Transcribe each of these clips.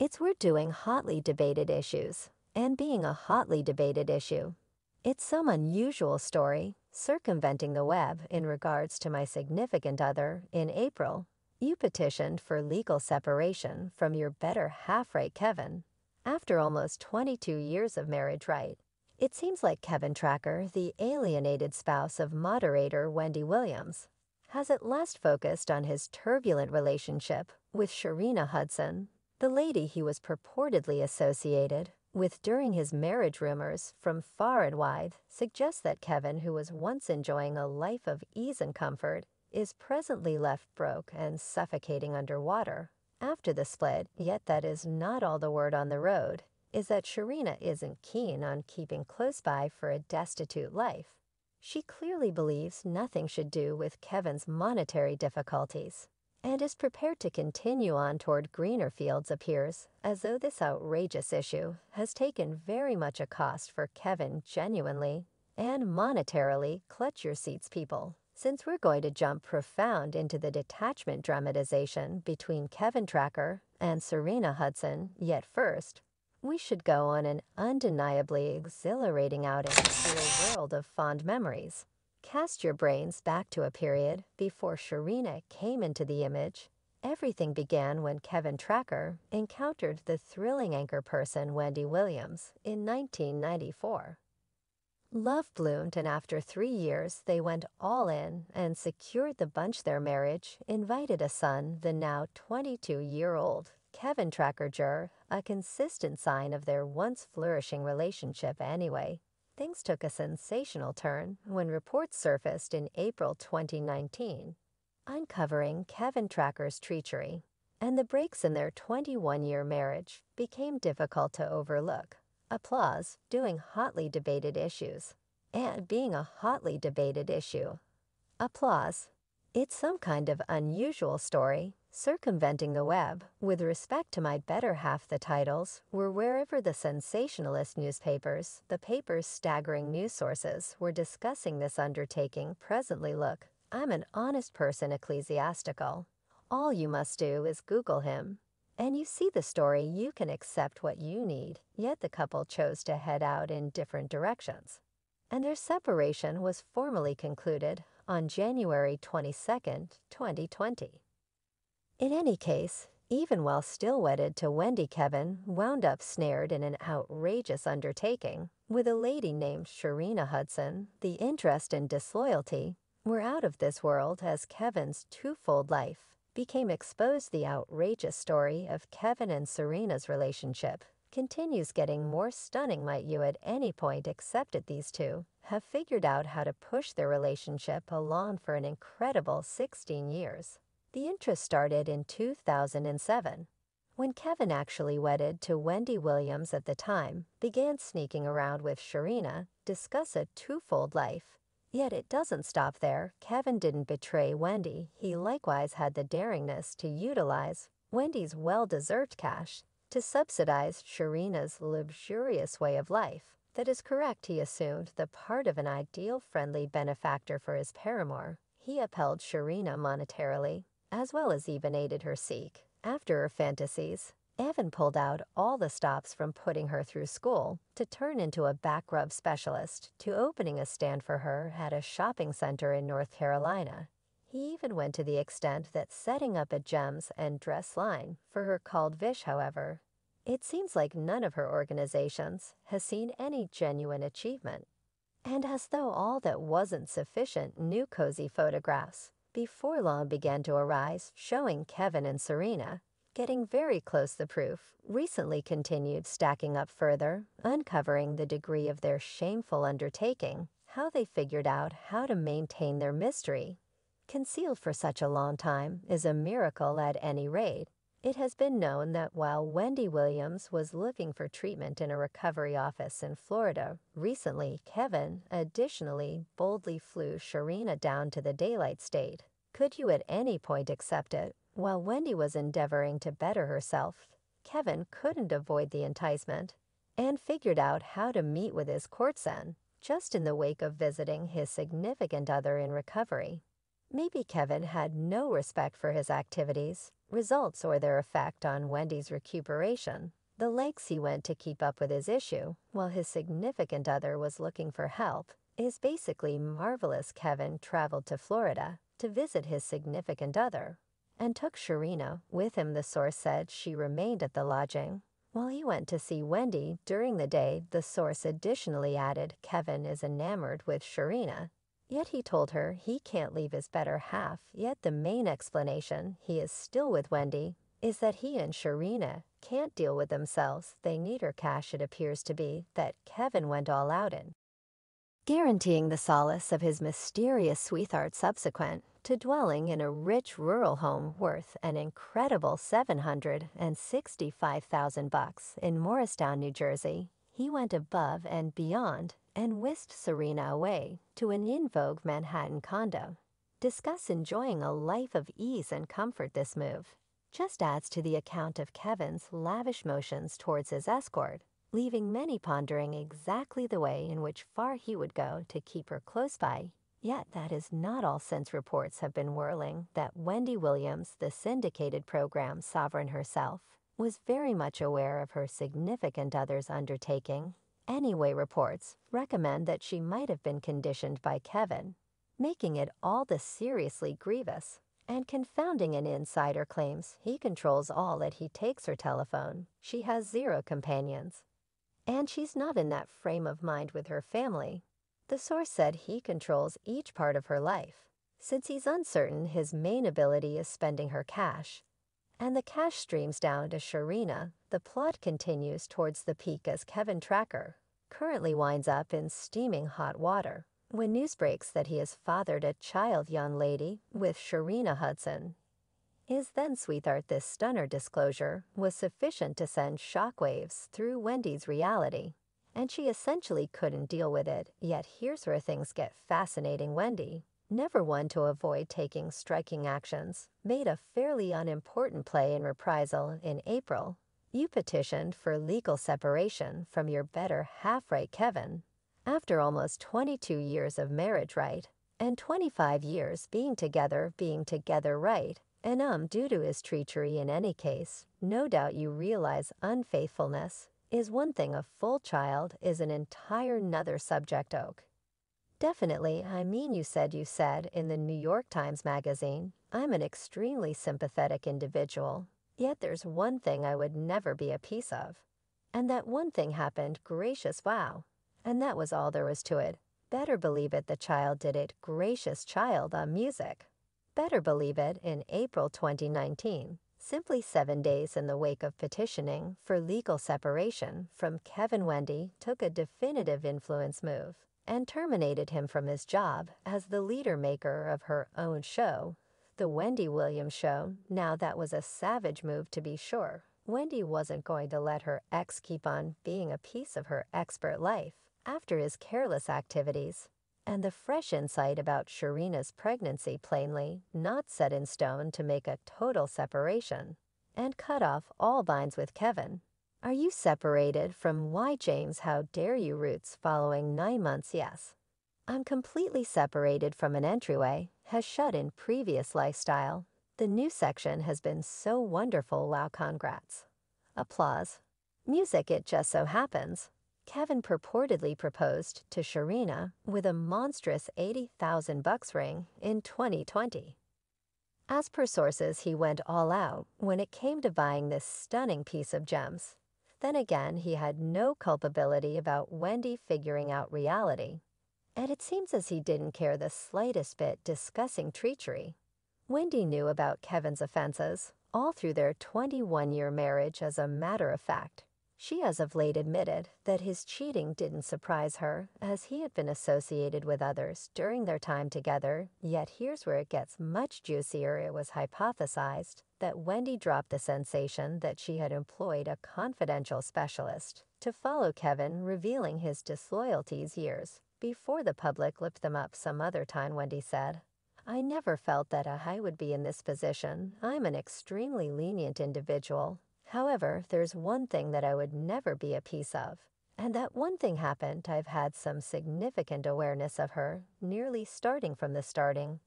It's we're doing hotly debated issues, and being a hotly debated issue. It's some unusual story, circumventing the web in regards to my significant other in April. You petitioned for legal separation from your better half right, Kevin, after almost 22 years of marriage right. It seems like Kevin Tracker, the alienated spouse of moderator Wendy Williams, has at last focused on his turbulent relationship with Sharina Hudson, the lady he was purportedly associated with during his marriage rumors from far and wide suggest that Kevin, who was once enjoying a life of ease and comfort, is presently left broke and suffocating underwater. After the split, yet that is not all the word on the road, is that Sharina isn't keen on keeping close by for a destitute life. She clearly believes nothing should do with Kevin's monetary difficulties and is prepared to continue on toward greener fields appears as though this outrageous issue has taken very much a cost for Kevin genuinely and monetarily clutch your seats people. Since we're going to jump profound into the detachment dramatization between Kevin Tracker and Sharina Hudson, yet first, we should go on an undeniably exhilarating outing through a world of fond memories. Cast your brains back to a period before Sharina came into the image. Everything began when Kevin Tracker encountered the thrilling anchor person Wendy Williams in 1994. Love bloomed, and after three years, they went all in and secured the bunch their marriage, invited a son, the now 22 year old Kevin Tracker Jr., a consistent sign of their once flourishing relationship anyway. Things took a sensational turn when reports surfaced in April 2019, uncovering Kevin Tracker's treachery, and the breaks in their 21 year marriage became difficult to overlook. Applause, doing hotly debated issues, and being a hotly debated issue. Applause. It's some kind of unusual story, Circumventing the web, with respect to my better half the titles, were wherever the sensationalist newspapers, the paper's staggering news sources, were discussing this undertaking presently look. I'm an honest person ecclesiastical. All you must do is Google him. And you see the story, you can accept what you need, yet the couple chose to head out in different directions. And their separation was formally concluded on January 22, 2020. In any case, even while still wedded to Wendy Kevin, wound up snared in an outrageous undertaking with a lady named Sharina Hudson, the interest and disloyalty were out of this world as Kevin's twofold life became exposed the outrageous story of Kevin and Sharina's relationship continues getting more stunning might you at any point accepted these two have figured out how to push their relationship along for an incredible 16 years. The interest started in 2007 when Kevin actually wedded to Wendy Williams at the time, began sneaking around with Sharina, discuss a twofold life. Yet it doesn't stop there. Kevin didn't betray Wendy. He likewise had the daringness to utilize Wendy's well-deserved cash to subsidize Sharina's luxurious way of life. That is correct, he assumed, the part of an ideal friendly benefactor for his paramour. He upheld Sharina monetarily, as well as even aided her seek. After her fantasies, Evan pulled out all the stops from putting her through school to turn into a back rub specialist to opening a stand for her at a shopping center in North Carolina. He even went to the extent that setting up a gems and dress line for her called Vish, however. It seems like none of her organizations has seen any genuine achievement. And as though all that wasn't sufficient, new cozy photographs before long began to arise showing Kevin and Sharina getting very close the proof, recently continued stacking up further, uncovering the degree of their shameful undertaking, how they figured out how to maintain their mystery. Concealed for such a long time is a miracle at any rate. It has been known that while Wendy Williams was looking for treatment in a recovery office in Florida, recently Kevin additionally boldly flew Sharina down to the daylight state. Could you at any point accept it? While Wendy was endeavoring to better herself, Kevin couldn't avoid the enticement and figured out how to meet with his courtesan just in the wake of visiting his significant other in recovery. Maybe Kevin had no respect for his activities, results, or their effect on Wendy's recuperation. The lengths he went to keep up with his issue, while his significant other was looking for help, is basically marvelous. Kevin traveled to Florida to visit his significant other and took Sharina with him. The source said she remained at the lodging. While he went to see Wendy during the day, the source additionally added Kevin is enamored with Sharina. Yet he told her he can't leave his better half. Yet the main explanation he is still with Wendy is that he and Sharina can't deal with themselves. They need her cash, it appears to be, that Kevin went all out in. Guaranteeing the solace of his mysterious sweetheart subsequent to dwelling in a rich rural home worth an incredible 765,000 bucks in Morristown, New Jersey, he went above and beyond and whisked Sharina away to an in vogue Manhattan condo. Discuss enjoying a life of ease and comfort. This move just adds to the account of Kevin's lavish motions towards his escort, leaving many pondering exactly the way in which far he would go to keep her close by Yet that is not all since reports have been whirling that Wendy Williams, the syndicated program sovereign herself, was very much aware of her significant other's undertaking. Anyway, reports recommend that she might have been conditioned by Kevin, making it all the seriously grievous. And confounding an insider claims he controls all that he takes her telephone. She has zero companions. And she's not in that frame of mind with her family the source said he controls each part of her life, since he's uncertain his main ability is spending her cash. And the cash streams down to Sharina. The plot continues towards the peak as Kevin Tracker currently winds up in steaming hot water when news breaks that he has fathered a child young lady with Sharina Hudson. His then sweetheart this stunner disclosure was sufficient to send shockwaves through Wendy's reality and she essentially couldn't deal with it. Yet here's where things get fascinating. Wendy, never one to avoid taking striking actions, made a fairly unimportant play in reprisal in April. You petitioned for legal separation from your better half right, Kevin. After almost 22 years of marriage right, and 25 years being together, being together right, and um, due to his treachery in any case, no doubt you realize unfaithfulness is one thing a full child is an entire nother subject oak. Definitely, I mean you said you said in the New York Times Magazine, I'm an extremely sympathetic individual, yet there's one thing I would never be a piece of. And that one thing happened, gracious wow. And that was all there was to it. Better believe it the child did it, gracious child on music. Better believe it in April 2019. Simply seven days in the wake of petitioning for legal separation from Kevin Wendy took a definitive influence move and terminated him from his job as the leader maker of her own show, The Wendy Williams Show. Now that was a savage move to be sure. Wendy wasn't going to let her ex keep on being a piece of her expert life after his careless activities and the fresh insight about Sharina's pregnancy plainly not set in stone to make a total separation and cut off all binds with Kevin. Are you separated from why James how dare you roots following nine months yes. I'm completely separated from an entryway, has shut in previous lifestyle. The new section has been so wonderful wow congrats. Applause. Music it just so happens. Kevin purportedly proposed to Sharina with a monstrous 80,000 bucks ring in 2020. As per sources, he went all out when it came to buying this stunning piece of gems. Then again, he had no culpability about Wendy figuring out reality. And it seems as he didn't care the slightest bit discussing treachery. Wendy knew about Kevin's offenses all through their 21 year marriage, as a matter of fact. She as of late admitted that his cheating didn't surprise her, as he had been associated with others during their time together. Yet here's where it gets much juicier. It was hypothesized that Wendy dropped the sensation that she had employed a confidential specialist to follow Kevin, revealing his disloyalties years before the public lipped them up some other time, Wendy said. I never felt that I would be in this position. I'm an extremely lenient individual However, there's one thing that I would never be a piece of. And that one thing happened, I've had some significant awareness of her, nearly starting from the starting.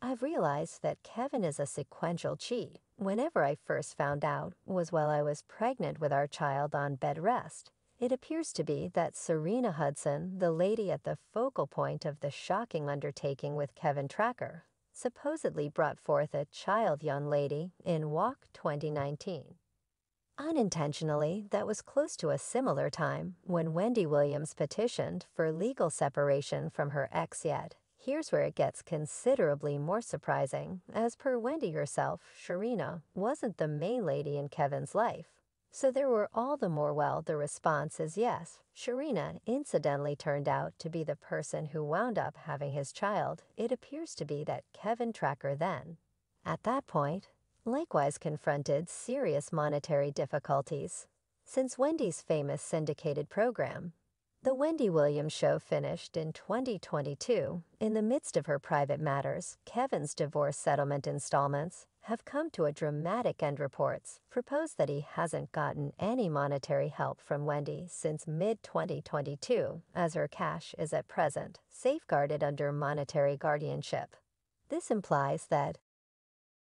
I've realized that Kevin is a sequential cheat. Whenever I first found out was while I was pregnant with our child on bed rest. It appears to be that Sharina Hudson, the lady at the focal point of the shocking undertaking with Kevin Tracker, supposedly brought forth a child young lady in Walk 2019. Unintentionally, that was close to a similar time when Wendy Williams petitioned for legal separation from her ex yet. Here's where it gets considerably more surprising. As per Wendy herself, Sharina wasn't the main lady in Kevin's life. So there were all the more well the response is yes. Sharina incidentally turned out to be the person who wound up having his child. It appears to be that Kevin Tracker then, at that point, likewise confronted serious monetary difficulties. Since Wendy's famous syndicated program, the Wendy Williams Show finished in 2022. In the midst of her private matters, Kevin's divorce settlement installments have come to a dramatic end. Reports propose that he hasn't gotten any monetary help from Wendy since mid 2022, as her cash is at present safeguarded under monetary guardianship. This implies that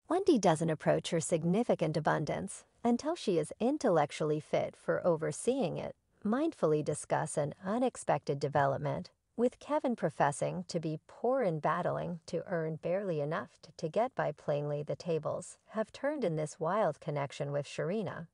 Wendy doesn't approach her significant abundance until she is intellectually fit for overseeing it mindfully discuss an unexpected development, with Kevin professing to be poor in battling to earn barely enough to get by plainly the tables have turned in this wild connection with Sharina.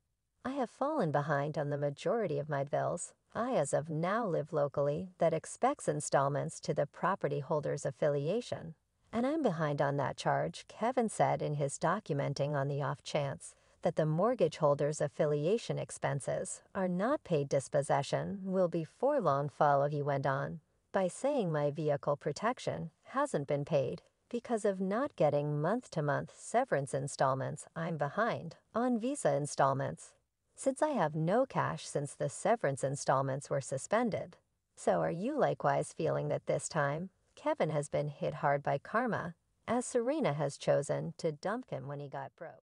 I have fallen behind on the majority of my bills. I as of now live locally that expects installments to the property holder's affiliation. And I'm behind on that charge, Kevin said in his documenting on the off chance that the mortgage holder's affiliation expenses are not paid dispossession will before long follow, he went on, by saying my vehicle protection hasn't been paid because of not getting month to month severance installments. I'm behind on visa installments since I have no cash since the severance installments were suspended. So, are you likewise feeling that this time Kevin has been hit hard by karma, as Sharina has chosen to dump him when he got broke?